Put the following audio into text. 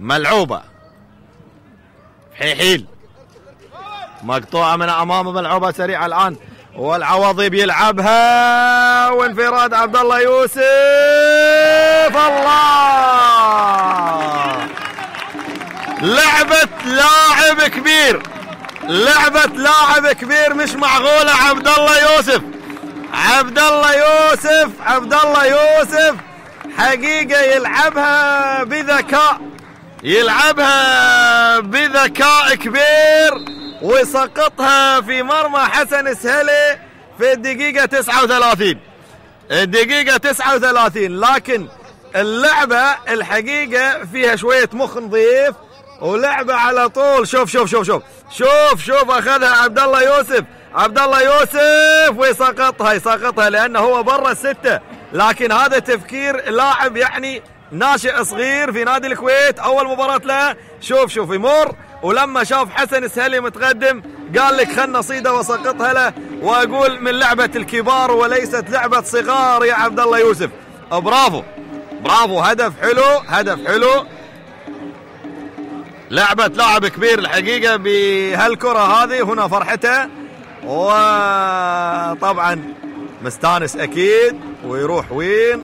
ملعوبة. حيحيل. مقطوعة من أمامه ملعوبة سريعة الآن. والعوضي بيلعبها وانفراد عبد الله يوسف. الله! لعبة لاعب كبير. لعبة لاعب كبير مش معقولة. عبد الله يوسف. عبد الله يوسف. عبد الله يوسف. حقيقة يلعبها بذكاء. يلعبها بذكاء كبير ويسقطها في مرمى حسن سهلي في الدقيقة 39 الدقيقة 39 لكن اللعبة الحقيقة فيها شوية مخ نظيف ولعبة على طول. شوف شوف شوف شوف. شوف شوف أخذها عبد الله يوسف. عبد الله يوسف ويسقطها يسقطها لأنه هو برا الستة. لكن هذا تفكير لاعب يعني ناشئ صغير في نادي الكويت أول مباراة له. شوف شوف يمر. ولما شاف حسن سهلي متقدم قال لك خلنا صيده وسقطها له. وأقول من لعبة الكبار وليست لعبة صغار يا عبد الله يوسف. برافو. برافو. هدف حلو هدف حلو. لعبة لاعب كبير الحقيقة بهالكرة هذه. هنا فرحته. وطبعا مستانس أكيد. ويروح وين؟